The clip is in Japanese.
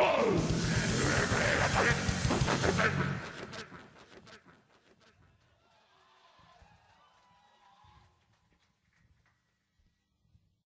Oh!